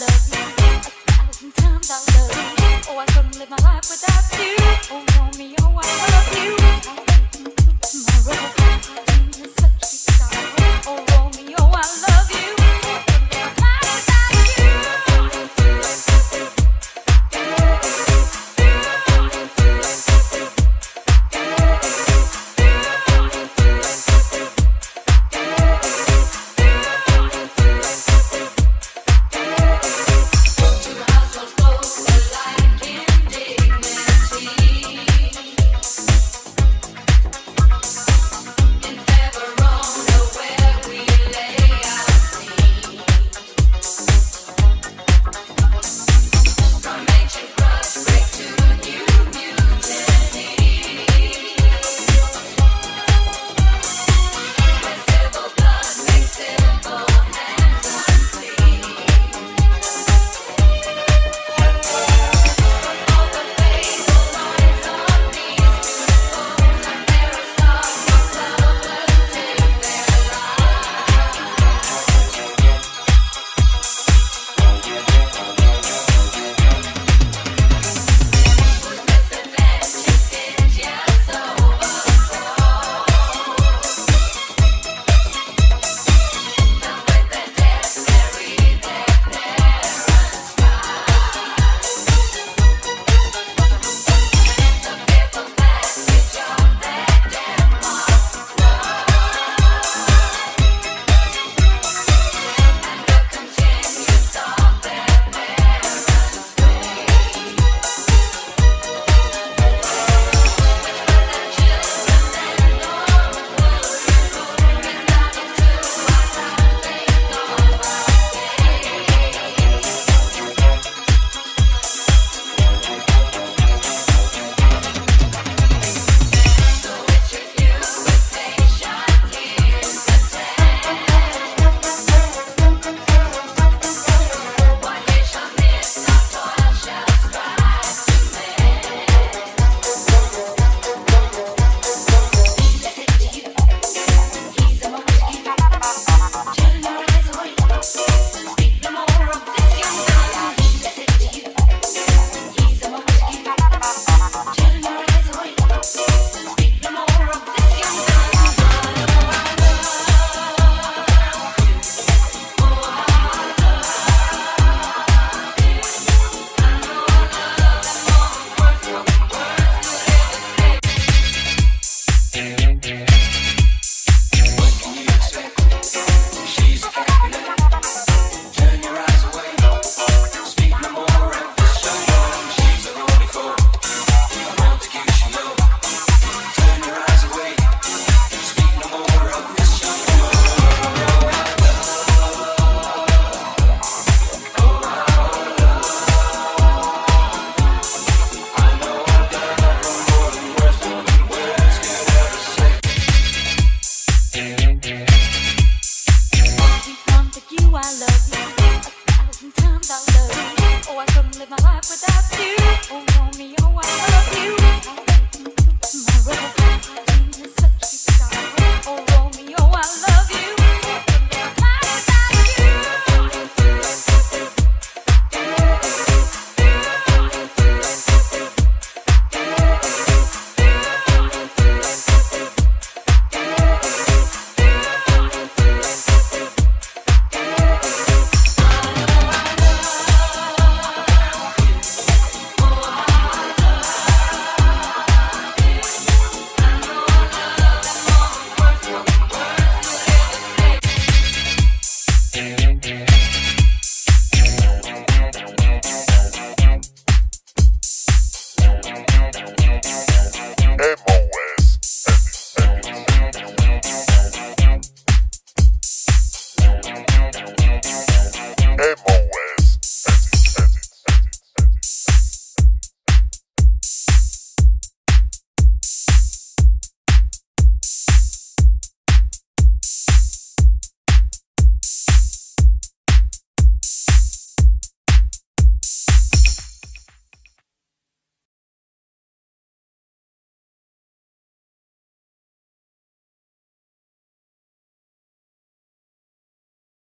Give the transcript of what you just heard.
love. A thousand times I love. you. Oh, I couldn't live my life without you. more.